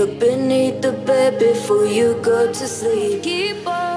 Look beneath the bed before you go to sleep. Keep on.